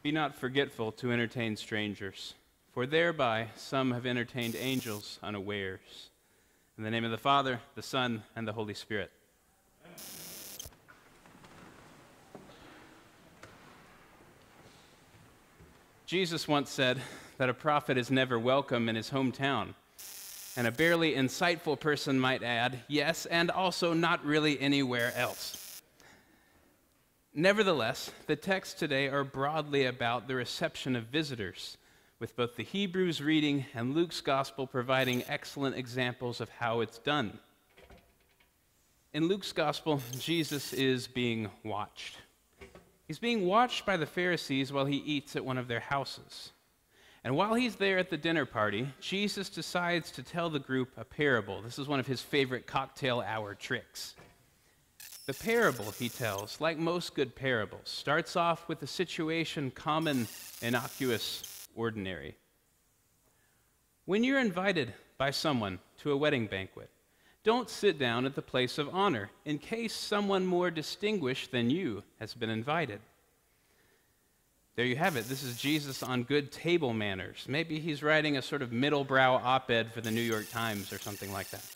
Be not forgetful to entertain strangers, for thereby some have entertained angels unawares. In the name of the Father, the Son, and the Holy Spirit. Jesus once said that a prophet is never welcome in his hometown. And a barely insightful person might add, yes, and also not really anywhere else. Nevertheless, the texts today are broadly about the reception of visitors, with both the Hebrews reading and Luke's gospel providing excellent examples of how it's done. In Luke's gospel, Jesus is being watched. He's being watched by the Pharisees while he eats at one of their houses. And while he's there at the dinner party, Jesus decides to tell the group a parable. This is one of his favorite cocktail hour tricks. The parable, he tells, like most good parables, starts off with a situation common, innocuous, ordinary. When you're invited by someone to a wedding banquet, don't sit down at the place of honor in case someone more distinguished than you has been invited. There you have it. This is Jesus on good table manners. Maybe he's writing a sort of middle brow op ed for the New York Times or something like that.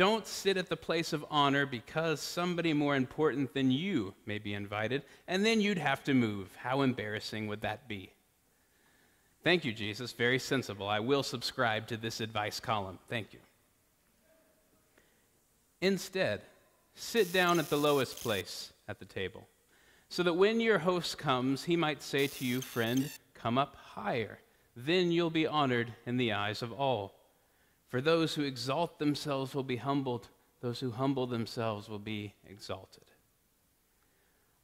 Don't sit at the place of honor because somebody more important than you may be invited, and then you'd have to move. How embarrassing would that be? Thank you, Jesus. Very sensible. I will subscribe to this advice column. Thank you. Instead, sit down at the lowest place at the table, so that when your host comes, he might say to you, Friend, come up higher. Then you'll be honored in the eyes of all. For those who exalt themselves will be humbled, those who humble themselves will be exalted.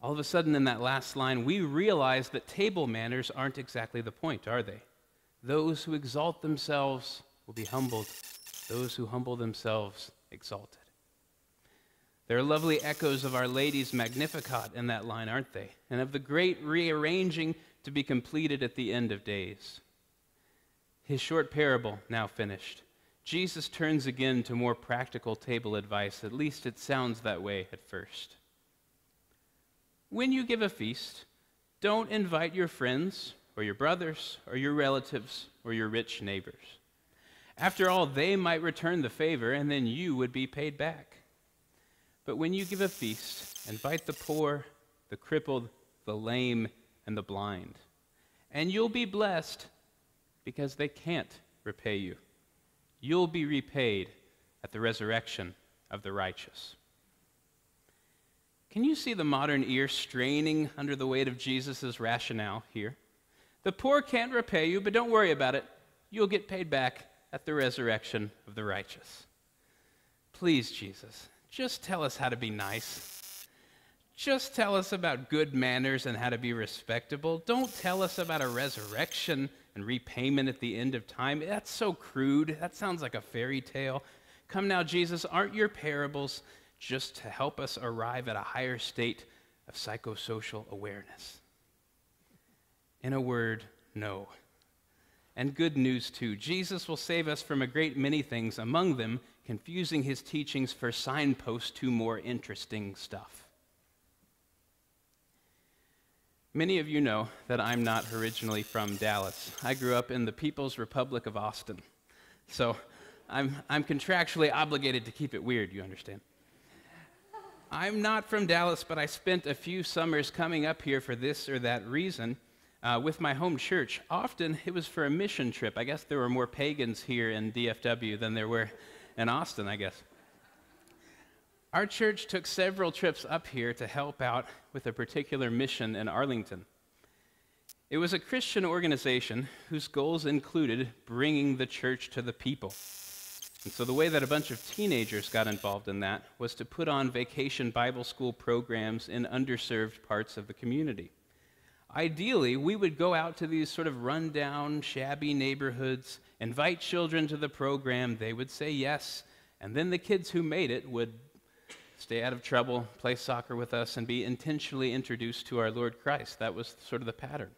All of a sudden, in that last line, we realize that table manners aren't exactly the point, are they? Those who exalt themselves will be humbled, those who humble themselves exalted. There are lovely echoes of Our Lady's Magnificat in that line, aren't they? And of the great rearranging to be completed at the end of days. His short parable now finished. Jesus turns again to more practical table advice. At least it sounds that way at first. When you give a feast, don't invite your friends or your brothers or your relatives or your rich neighbors. After all, they might return the favor and then you would be paid back. But when you give a feast, invite the poor, the crippled, the lame, and the blind. And you'll be blessed because they can't repay you. You'll be repaid at the resurrection of the righteous. Can you see the modern ear straining under the weight of Jesus' rationale here? The poor can't repay you, but don't worry about it. You'll get paid back at the resurrection of the righteous. Please, Jesus, just tell us how to be nice. Just tell us about good manners and how to be respectable. Don't tell us about a resurrection and repayment at the end of time. That's so crude. That sounds like a fairy tale. Come now, Jesus, aren't your parables just to help us arrive at a higher state of psychosocial awareness? In a word, no. And good news, too. Jesus will save us from a great many things, among them confusing his teachings for signposts to more interesting stuff. Many of you know that I'm not originally from Dallas. I grew up in the People's Republic of Austin. So I'm, I'm contractually obligated to keep it weird, you understand? I'm not from Dallas, but I spent a few summers coming up here for this or that reason uh, with my home church. Often it was for a mission trip. I guess there were more pagans here in DFW than there were in Austin, I guess. Our church took several trips up here to help out with a particular mission in Arlington. It was a Christian organization whose goals included bringing the church to the people. And so, the way that a bunch of teenagers got involved in that was to put on vacation Bible school programs in underserved parts of the community. Ideally, we would go out to these sort of rundown, shabby neighborhoods, invite children to the program, they would say yes, and then the kids who made it would stay out of trouble, play soccer with us, and be intentionally introduced to our Lord Christ. That was sort of the pattern.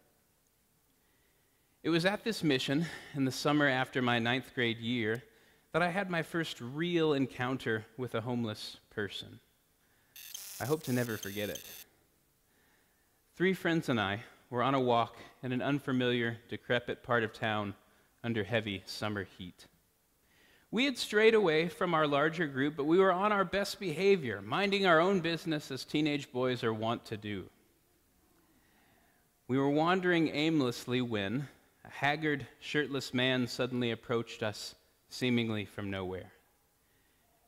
It was at this mission in the summer after my ninth grade year that I had my first real encounter with a homeless person. I hope to never forget it. Three friends and I were on a walk in an unfamiliar, decrepit part of town under heavy summer heat. We had strayed away from our larger group, but we were on our best behavior, minding our own business as teenage boys are wont to do. We were wandering aimlessly when a haggard, shirtless man suddenly approached us, seemingly from nowhere.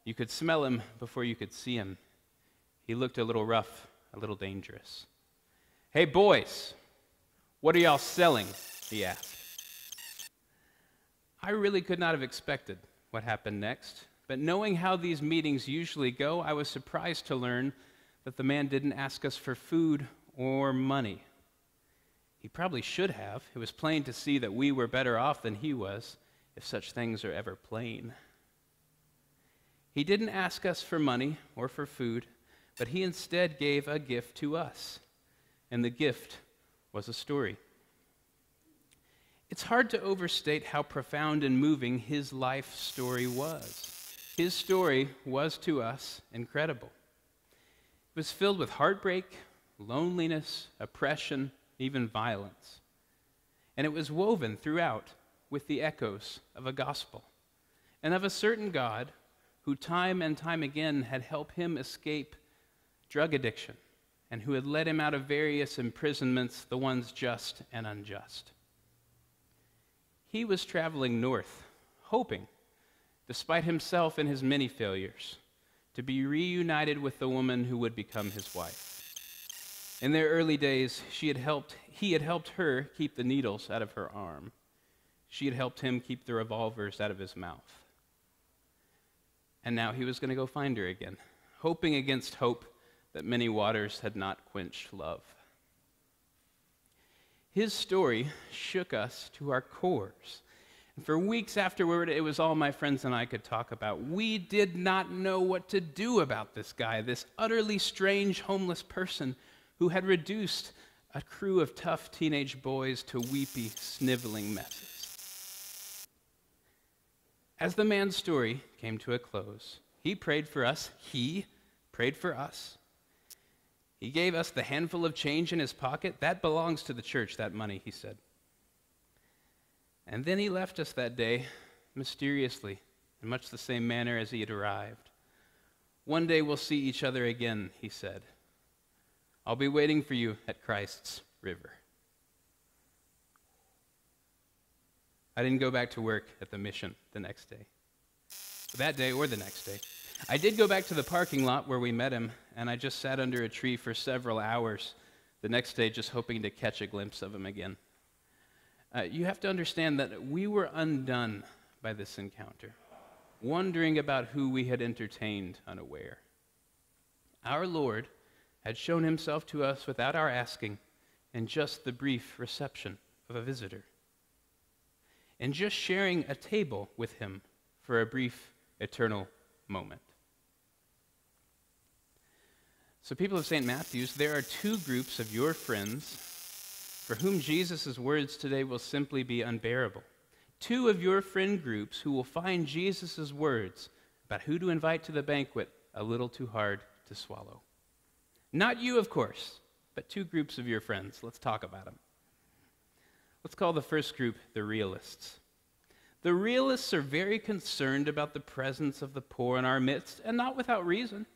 You could smell him before you could see him. He looked a little rough, a little dangerous. Hey, boys, what are y'all selling? He asked. I really could not have expected what happened next, but knowing how these meetings usually go, I was surprised to learn that the man didn't ask us for food or money. He probably should have. It was plain to see that we were better off than he was, if such things are ever plain. He didn't ask us for money or for food, but he instead gave a gift to us. And the gift was a story. It's hard to overstate how profound and moving his life story was. His story was to us incredible. It was filled with heartbreak, loneliness, oppression, even violence. And it was woven throughout with the echoes of a gospel and of a certain God who time and time again had helped him escape drug addiction and who had led him out of various imprisonments, the ones just and unjust. He was traveling north, hoping, despite himself and his many failures, to be reunited with the woman who would become his wife. In their early days, she had helped, he had helped her keep the needles out of her arm. She had helped him keep the revolvers out of his mouth. And now he was going to go find her again, hoping against hope that many waters had not quenched love. His story shook us to our cores. And for weeks afterward, it was all my friends and I could talk about. We did not know what to do about this guy, this utterly strange homeless person who had reduced a crew of tough teenage boys to weepy, sniveling messes. As the man's story came to a close, he prayed for us. He prayed for us. He gave us the handful of change in his pocket. That belongs to the church, that money, he said. And then he left us that day, mysteriously, in much the same manner as he had arrived. One day we'll see each other again, he said. I'll be waiting for you at Christ's River. I didn't go back to work at the mission the next day, that day or the next day. I did go back to the parking lot where we met him, and I just sat under a tree for several hours the next day, just hoping to catch a glimpse of him again. Uh, you have to understand that we were undone by this encounter, wondering about who we had entertained unaware. Our Lord had shown himself to us without our asking in just the brief reception of a visitor. And just sharing a table with him for a brief eternal moment. So, people of St. Matthew's, there are two groups of your friends for whom Jesus' words today will simply be unbearable. Two of your friend groups who will find Jesus' words about who to invite to the banquet a little too hard to swallow. Not you, of course, but two groups of your friends. Let's talk about them. Let's call the first group the realists. The realists are very concerned about the presence of the poor in our midst, and not without reason.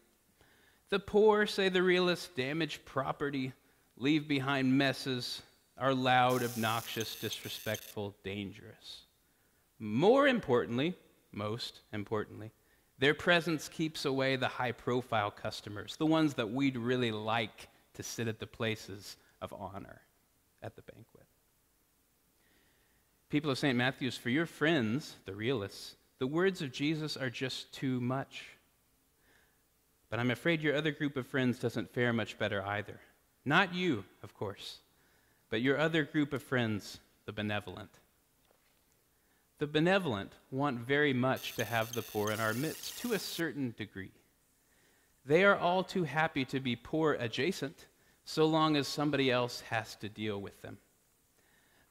The poor, say the realists, damage property, leave behind messes, are loud, obnoxious, disrespectful, dangerous. More importantly, most importantly, their presence keeps away the high profile customers, the ones that we'd really like to sit at the places of honor at the banquet. People of St. Matthew's, for your friends, the realists, the words of Jesus are just too much. But I'm afraid your other group of friends doesn't fare much better either. Not you, of course, but your other group of friends, the benevolent. The benevolent want very much to have the poor in our midst to a certain degree. They are all too happy to be poor adjacent so long as somebody else has to deal with them.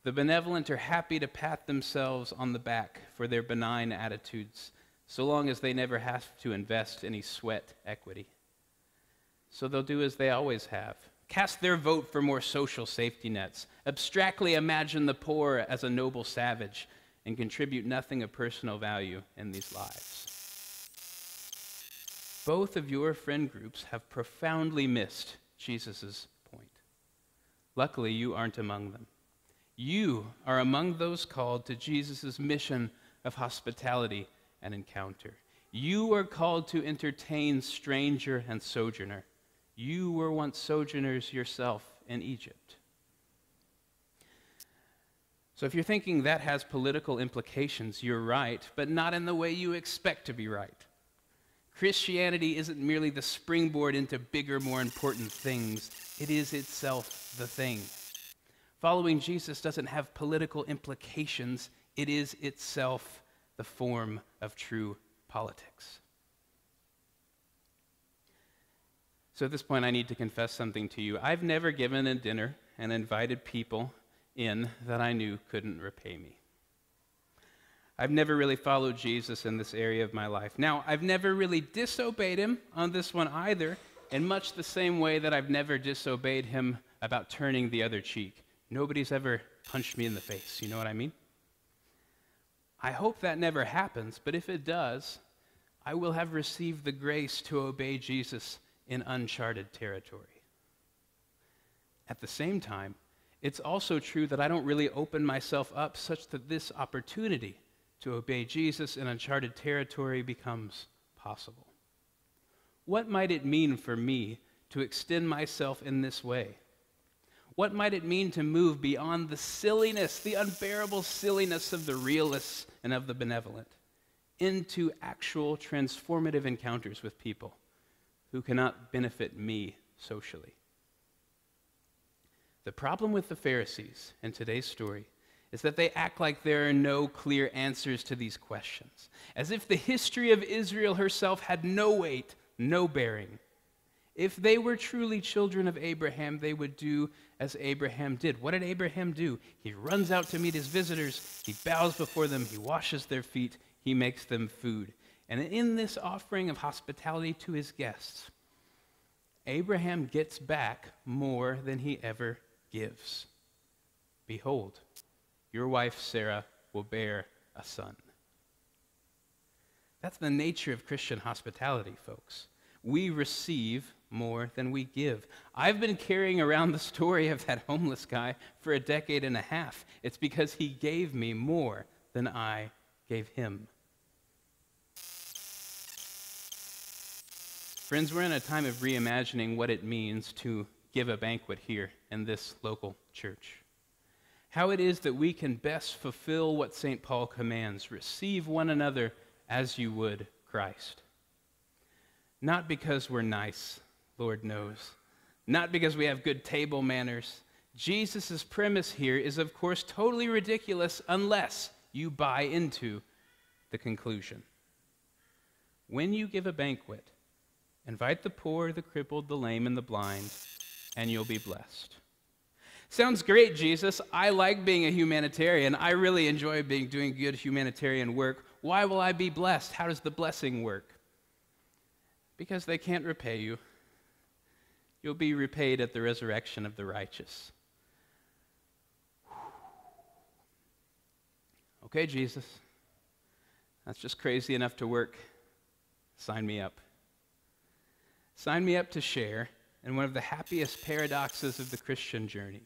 The benevolent are happy to pat themselves on the back for their benign attitudes so long as they never have to invest any sweat equity. So they'll do as they always have cast their vote for more social safety nets, abstractly imagine the poor as a noble savage, and contribute nothing of personal value in these lives. Both of your friend groups have profoundly missed Jesus' point. Luckily, you aren't among them. You are among those called to Jesus' mission of hospitality and encounter. You are called to entertain stranger and sojourner. You were once sojourners yourself in Egypt. So if you're thinking that has political implications, you're right, but not in the way you expect to be right. Christianity isn't merely the springboard into bigger, more important things, it is itself the thing. Following Jesus doesn't have political implications, it is itself the form of true politics. So at this point, I need to confess something to you. I've never given a dinner and invited people in that I knew couldn't repay me. I've never really followed Jesus in this area of my life. Now, I've never really disobeyed him on this one either, in much the same way that I've never disobeyed him about turning the other cheek. Nobody's ever punched me in the face, you know what I mean? I hope that never happens, but if it does, I will have received the grace to obey Jesus in uncharted territory. At the same time, it's also true that I don't really open myself up such that this opportunity to obey Jesus in uncharted territory becomes possible. What might it mean for me to extend myself in this way? What might it mean to move beyond the silliness, the unbearable silliness of the realists and of the benevolent, into actual transformative encounters with people who cannot benefit me socially? The problem with the Pharisees in today's story is that they act like there are no clear answers to these questions, as if the history of Israel herself had no weight, no bearing. If they were truly children of Abraham, they would do as Abraham did. What did Abraham do? He runs out to meet his visitors, he bows before them, he washes their feet, he makes them food. And in this offering of hospitality to his guests, Abraham gets back more than he ever gives. Behold, your wife Sarah will bear a son. That's the nature of Christian hospitality, folks. We receive more than we give. I've been carrying around the story of that homeless guy for a decade and a half. It's because he gave me more than I gave him. Friends, we're in a time of reimagining what it means to give a banquet here in this local church. How it is that we can best fulfill what St. Paul commands receive one another as you would Christ. Not because we're nice, Lord knows, not because we have good table manners. Jesus' premise here is, of course, totally ridiculous unless you buy into the conclusion. When you give a banquet, invite the poor, the crippled, the lame, and the blind and you'll be blessed. Sounds great, Jesus. I like being a humanitarian. I really enjoy being doing good humanitarian work. Why will I be blessed? How does the blessing work? Because they can't repay you. You'll be repaid at the resurrection of the righteous. Okay, Jesus. That's just crazy enough to work. Sign me up. Sign me up to share in one of the happiest paradoxes of the Christian journey,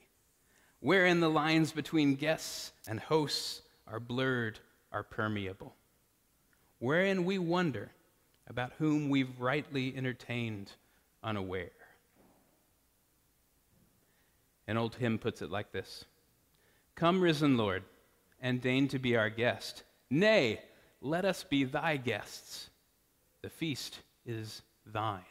wherein the lines between guests and hosts are blurred, are permeable, wherein we wonder about whom we've rightly entertained unaware. An old hymn puts it like this Come, risen Lord, and deign to be our guest. Nay, let us be thy guests. The feast is thine.